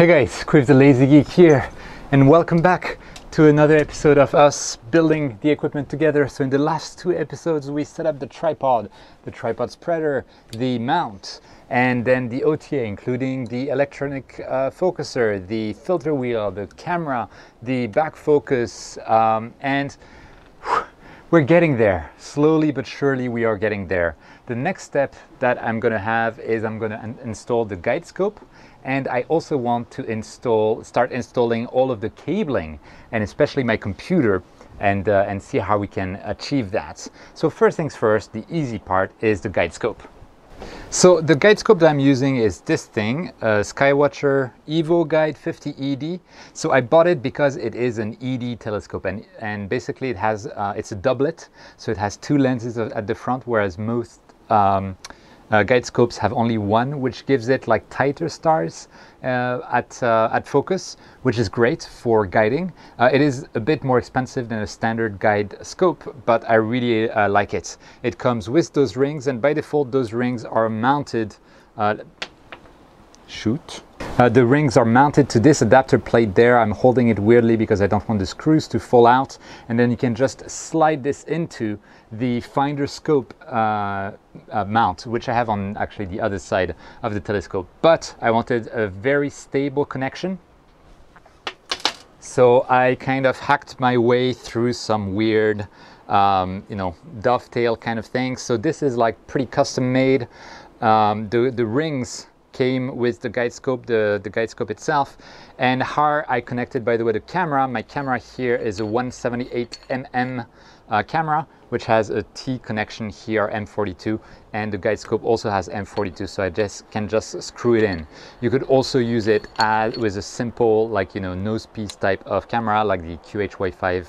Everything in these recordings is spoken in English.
Hey guys, Cuiv the Lazy Geek here, and welcome back to another episode of us building the equipment together. So, in the last two episodes, we set up the tripod, the tripod spreader, the mount, and then the OTA, including the electronic uh, focuser, the filter wheel, the camera, the back focus, um, and we're getting there. Slowly but surely, we are getting there. The next step that I'm to have is I'm un- install the guide scope and I also want to install, start installing all of the cabling and especially my computer and, uh, and see how we can achieve that. So first things first, the easy part is the guide scope. So the guide scope that I'm using is this thing, uh, Skywatcher EvoGuide 50 ED. So I bought it because it is an ED telescope and, and basically it has, uh, it's a doublet. So it has two lenses at the front, whereas most um, uh, guide scopes have only one, which gives it like tighter stars uh, at, uh, at focus, which is great for guiding. Uh, it is a bit more expensive than a standard guide scope, but I really uh, like it. It comes with those rings, and by default, those rings are mounted. Uh, shoot. Uh, the rings are mounted to this adapter plate there. I'm holding it weirdly because I don't want the screws to fall out. And then you can just slide this into the finder scope uh, uh, mount, which I have on actually the other side of the telescope. But I wanted a very stable connection. So I kind of hacked my way through some weird, um, you know, dovetail kind of thing. So this is like pretty custom made. Um, the, the rings came with the guide scope, the, the guide scope itself. And how I connected, by the way, the camera. My camera here is a 178mm uh, camera, which has a T connection here, M42, and the guide scope also has M42, so I just can just screw it in. You could also use it as with a simple, like you know, nose piece type of camera, like the QHY5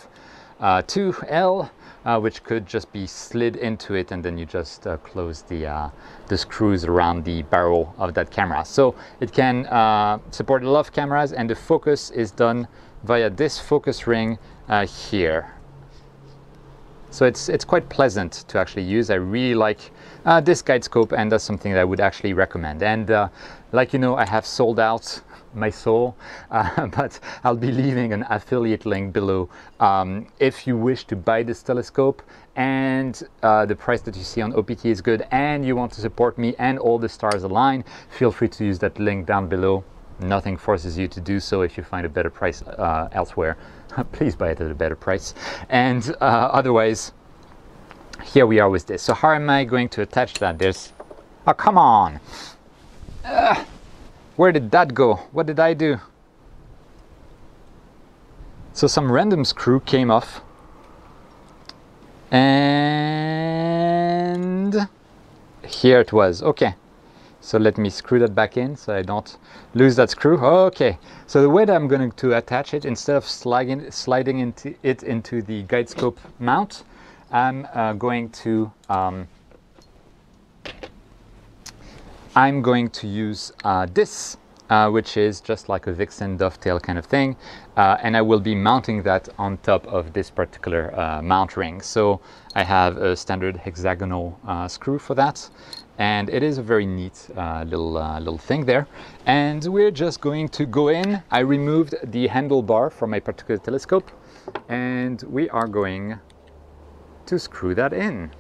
uh, 2L, uh, which could just be slid into it and then you just uh, close the, uh, the screws around the barrel of that camera. So it can uh, support a lot of cameras and the focus is done via this focus ring uh, here. So it's, it's quite pleasant to actually use. I really like uh, this guide scope and that's something that I would actually recommend. And like you know, I have sold out my soul, uh, but I'll be leaving an affiliate link below um, if you wish to buy this telescope and uh, the price that you see on OPT is good and you want to support me and all the stars align, feel free to use that link down below. Nothing forces you to do so if you find a better price uh, elsewhere. Please buy it at a better price. And uh, otherwise, here we are with this. So how am I going to attach that? There's, oh come on. Where did that go? What did I do? So some random screw came off. And here it was. Okay. So let me screw that back in so I don't lose that screw. Okay. So the way that I'm going to attach it, instead of sliding, sliding into it into the guide scope mount, I'm uh, going to um, I'm going to use uh, this, uh, which is just like a Vixen dovetail kind of thing, uh, and I will be mounting that on top of this particular uh, mount ring. So I have a standard hexagonal uh, screw for that, and it is a very neat uh, little little thing there. And we're just going to go in. I removed the handlebar from my particular telescope, and we are going to screw that in.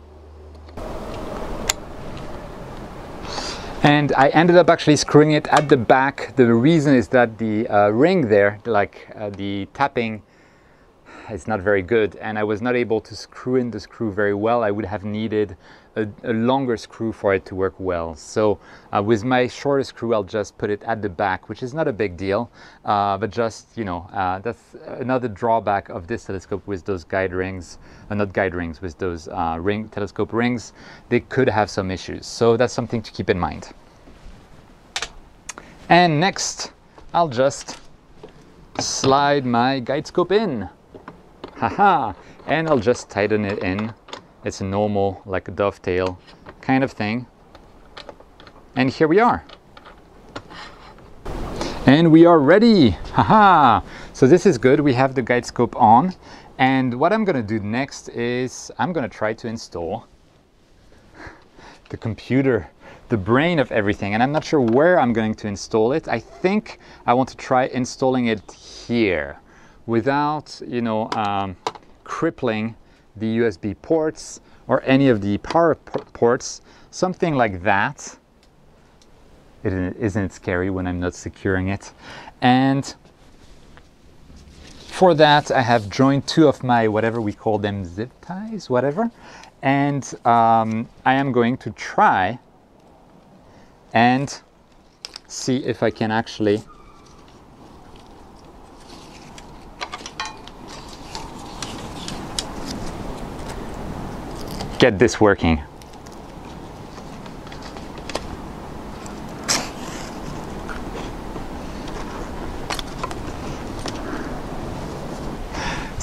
And I ended up actually screwing it at the back. The reason is that the uh, ring there, like uh, the tapping, is not very good, and I was not able to screw in the screw very well. I would have needed a, a longer screw for it to work well. So uh, with my shorter screw, I'll just put it at the back, which is not a big deal, uh, but just you know uh, that's another drawback of this telescope with those guide rings, uh, not guide rings, with those uh, ring telescope rings. They could have some issues, so that's something to keep in mind. And next, I'll just slide my guide scope in. Haha, and I'll just tighten it in. It's a normal, like a dovetail kind of thing. And here we are. And we are ready. Haha. So this is good. We have the guide scope on. And what I'm going to do next is I'm going to try to install the computer the brain of everything and I'm not sure where I'm going to install it. I think I want to try installing it here without, you know, um, crippling the USB ports or any of the power ports, something like that. It isn't scary when I'm not securing it. And for that, I have joined two of my, whatever we call them, zip ties, whatever. And um, I am going to try and see if I can actually get this working.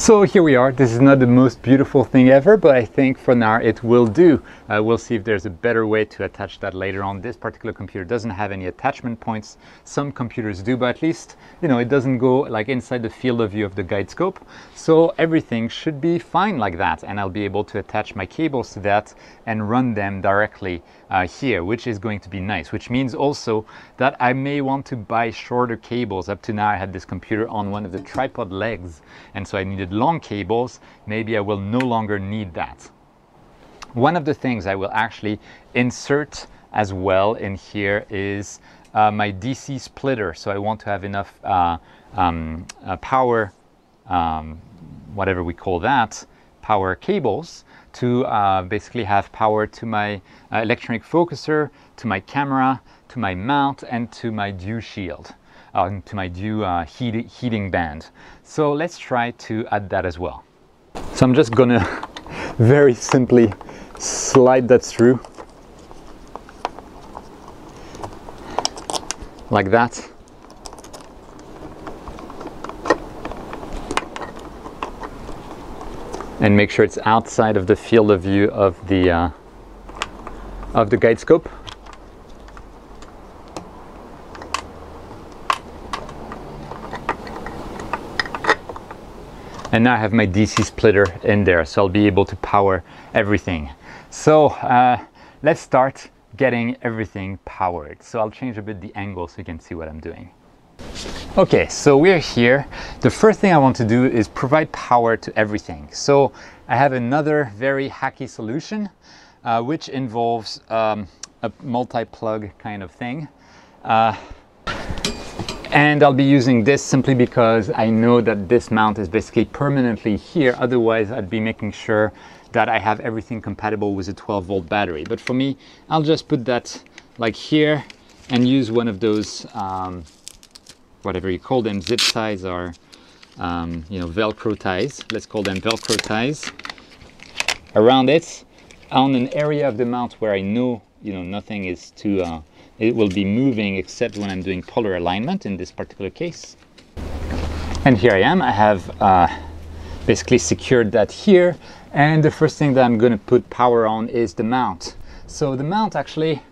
So here we are. This is not the most beautiful thing ever, but I think for now it will do. Uh, we'll see if there's a better way to attach that later on. This particular computer doesn't have any attachment points. Some computers do, but at least, you know, it doesn't go like inside the field of view of the guide scope. So everything should be fine like that. And I'll be able to attach my cables to that and run them directly uh, here, which is going to be nice, which means also that I may want to buy shorter cables. Up to now, I had this computer on one of the tripod legs, and so I needed long cables, maybe I will no longer need that. One of the things I will actually insert as well in here is uh, my DC splitter. So I want to have enough uh, um, uh, power, um, whatever we call that, power cables to uh, basically have power to my uh, electronic focuser, to my camera, to my mount, and to my dew shield uh, to my dew uh, heat, heating band. So let's try to add that as well. So I'm just gonna very simply slide that through like that. And make sure it's outside of the field of view of the uh, of the guide scope. And now I have my DC splitter in there so I'll be able to power everything. So uh, let's start getting everything powered. So I'll change a bit the angle so you can see what I'm doing. Okay so we're here. The first thing I want to do is provide power to everything. So I have another very hacky solution uh, which involves um, a multi-plug kind of thing. Uh, and I'll be using this simply because I know that this mount is basically permanently here. Otherwise, I'd be making sure that I have everything compatible with a 12 volt battery. But for me, I'll just put that like here and use one of those, um, whatever you call them, zip ties or, um, you know, Velcro ties. Let's call them Velcro ties around it on an area of the mount where I know, you know, nothing is too, uh, it will be moving except when I'm doing polar alignment in this particular case. And here I am, I have uh, basically secured that here. And the first thing that I'm gonna put power on is the mount. So the mount actually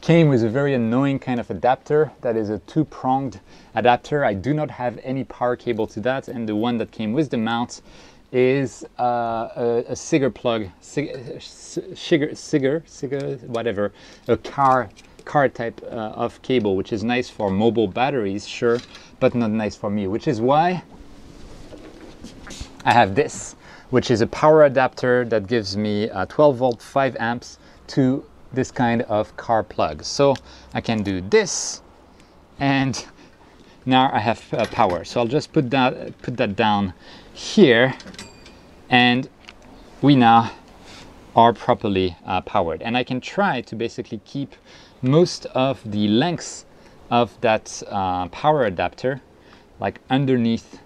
came with a very annoying kind of adapter that is a two-pronged adapter. I do not have any power cable to that and the one that came with the mount is uh, a, a plug, cigar, cigar, whatever, a car car type uh, of cable, which is nice for mobile batteries, sure, but not nice for me, which is why I have this, which is a power adapter that gives me uh, 12 volt, 5 amps to this kind of car plug. So I can do this and now I have uh, power. So I'll just put that, put that down here and we now are properly uh, powered. And I can try to basically keep most of the length of that uh, power adapter like underneath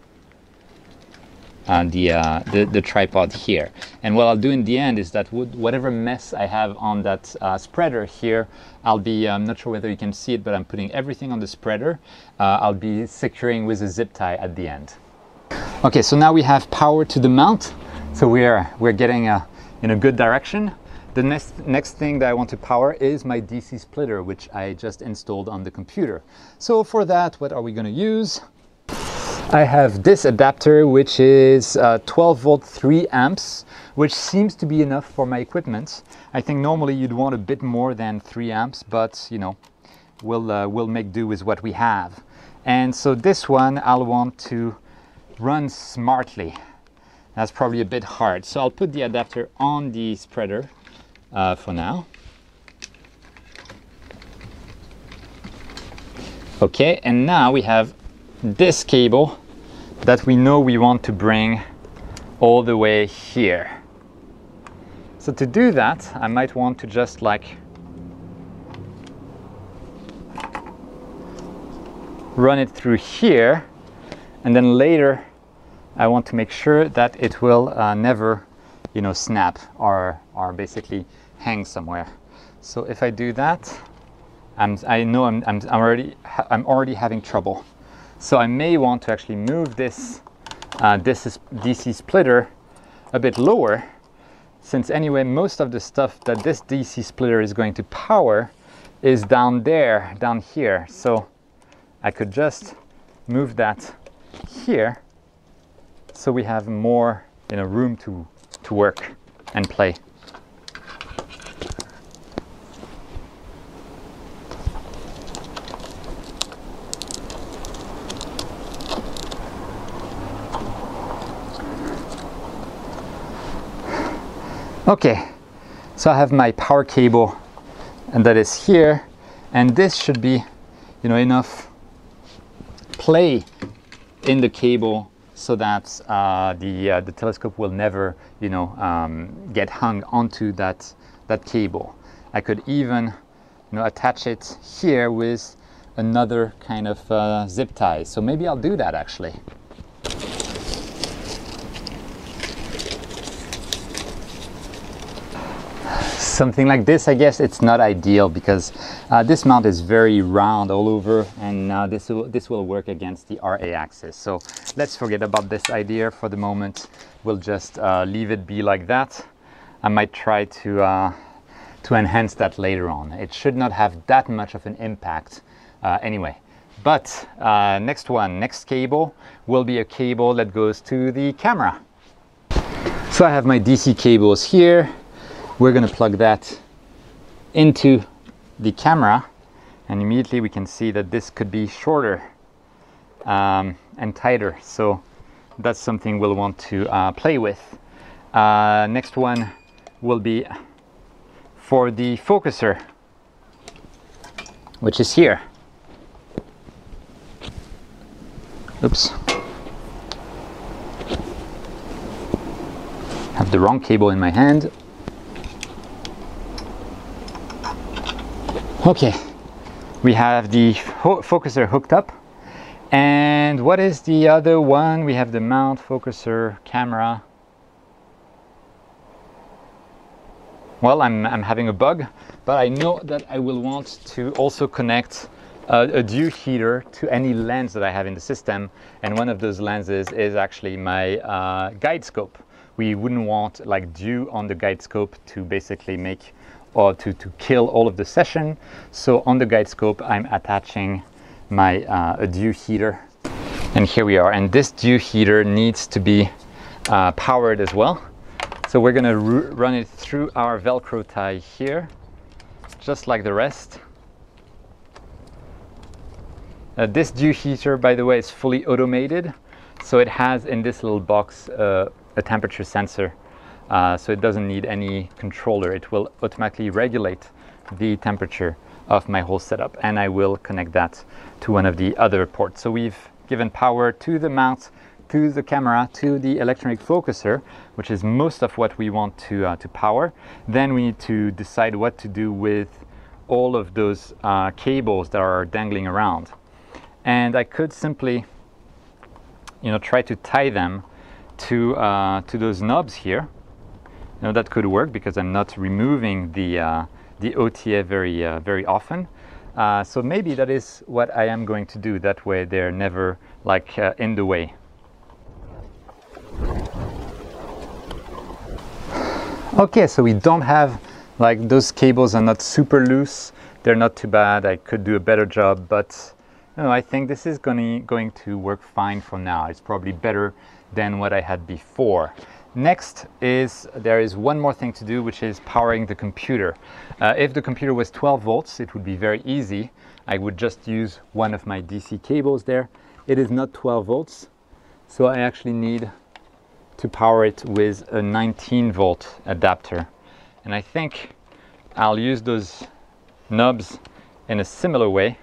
uh, the, uh, the, the tripod here. And what I'll do in the end is that whatever mess I have on that uh, spreader here, I'll be, I'm not sure whether you can see it, but I'm putting everything on the spreader. Uh, I'll be securing with a zip tie at the end. Okay, so now we have power to the mount. So we're, we're getting a, in a good direction. The next, next thing that I want to power is my DC splitter, which I just installed on the computer. So for that, what are we gonna use? I have this adapter which is uh, 12 volt 3 amps which seems to be enough for my equipment. I think normally you'd want a bit more than 3 amps but you know we'll, uh, we'll make do with what we have. And so this one I'll want to run smartly. That's probably a bit hard. So I'll put the adapter on the spreader uh, for now. Okay, and now we have this cable that we know we want to bring all the way here. So to do that, I might want to just like run it through here and then later I want to make sure that it will uh, never you know snap or, or basically hang somewhere. So if I do that, I'm, I know I'm, I'm, I'm already I'm already having trouble. So I may want to actually move this, uh, this DC splitter a bit lower since anyway most of the stuff that this DC splitter is going to power is down there, down here. So I could just move that here so we have more you know, room to, to work and play. Okay, so I have my power cable and that is here and this should be you know enough play in the cable so that uh, the uh, the telescope will never you know um, get hung onto that that cable. I could even you know attach it here with another kind of uh, zip tie. So maybe I'll do that actually. Something like this, I guess it's not ideal because uh, this mount is very round all over and uh, this, will, this will work against the RA axis. So let's forget about this idea for the moment. We'll just uh, leave it be like that. I might try to, uh, to enhance that later on. It should not have that much of an impact uh, anyway. But uh, next one, next cable will be a cable that goes to the camera. So I have my DC cables here we're going to plug that into the camera and immediately we can see that this could be shorter um, and tighter. So that's something we'll want to uh, play with. Uh, next one will be for the focuser which is here. Oops. Have the wrong cable in my hand Okay, we have the fo focuser hooked up. And what is the other one? We have the mount focuser camera. Well, I'm, I'm having a bug, but I know that I will want to also connect a, a dew heater to any lens that I have in the system. And one of those lenses is actually my uh, guide scope. We wouldn't want like dew on the guide scope to basically make or to, to kill all of the session. So on the guide scope, I'm attaching my uh, dew heater. And here we are. And this dew heater needs to be uh, powered as well. So we're gonna run it through our Velcro tie here, just like the rest. Uh, this dew heater, by the way, is fully automated. So it has in this little box uh, a temperature sensor uh, so it doesn't need any controller. It will automatically regulate the temperature of my whole setup and I will connect that to one of the other ports. So we've given power to the mount, to the camera, to the electronic focuser, which is most of what we want to, uh, to power. Then we need to decide what to do with all of those uh, cables that are dangling around. And I could simply you know, try to tie them to, uh, to those knobs here now that could work because I'm not removing the, uh, the OTA very, uh, very often. Uh, so maybe that is what I am going to do. That way they're never like uh, in the way. Okay, so we don't have like those cables are not super loose. They're not too bad. I could do a better job, but no, I think this is going, going to work fine for now. It's probably better than what I had before. Next is there is one more thing to do, which is powering the computer. Uh, if the computer was 12 volts, it would be very easy. I would just use one of my DC cables there. It is not 12 volts, so I actually need to power it with a 19 volt adapter. And I think I'll use those knobs in a similar way.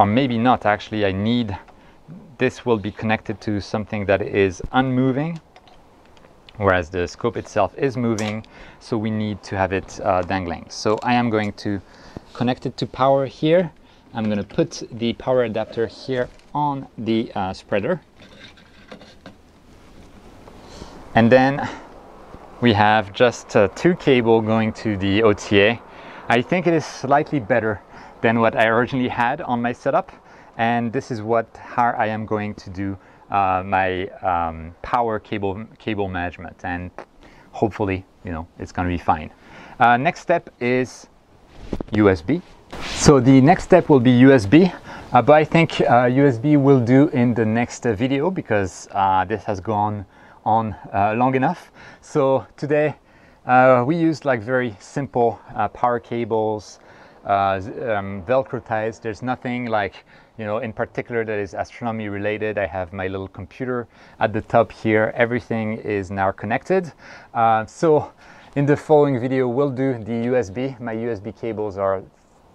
Or maybe not, actually, I need this will be connected to something that is unmoving whereas the scope itself is moving so we need to have it uh, dangling. So I am going to connect it to power here. I'm going to put the power adapter here on the uh, spreader. And then we have just uh, two cable going to the OTA I think it is slightly better than what I originally had on my setup and this is what how I am going to do uh, my um, power cable cable management. And hopefully you know it's going to be fine. Uh, next step is USB so the next step will be USB uh, but I think USB uh, will do in the next uh, video because uh, this has gone on long enough. So today we used like very simple power cables um, velcro ties. There's nothing like you know, in particular that is astronomy related. I have my little computer at the top here. Everything is now connected. Uh, so in the following video, we'll do the USB. My USB cables are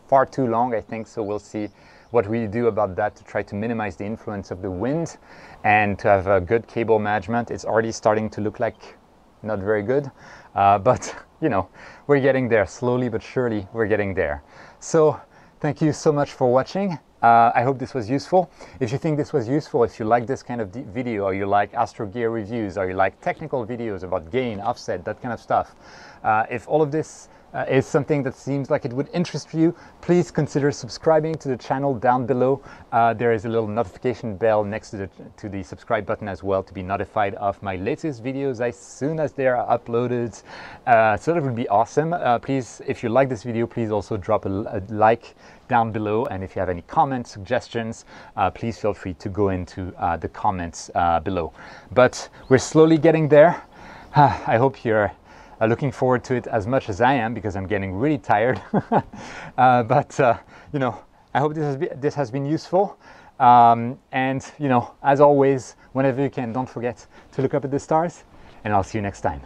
far too long, I think, so we'll see what we do about that to try to minimize the influence of the wind and to have a good cable management. It's already starting to look like not very good, uh, but you know, we're getting there slowly but surely, we're getting there. So thank you so much for watching. Uh, I hope this was useful. If you think this was useful, if you like this kind of video, or you like Astro Gear reviews, or you like technical videos about gain, offset, that kind of stuff, uh, if all of this uh, is something that seems like it would interest you, please consider subscribing to the channel down below. Uh, there is a little notification bell next to the, to the subscribe button as well to be notified of my latest videos as soon as they are uploaded. Uh, so that would be awesome. Uh, please, if you like this video, please also drop a, a, like down below. And if you have any comments, suggestions, uh, please feel free to go into uh, the comments below. But we're slowly getting there. I hope you're uh, looking forward to it as much as I am because I'm getting really tired. uh, but uh, you know, I hope this has been, this has been useful. Um, and you know, as always, whenever you can, don't forget to look up at the stars. And I'll see you next time.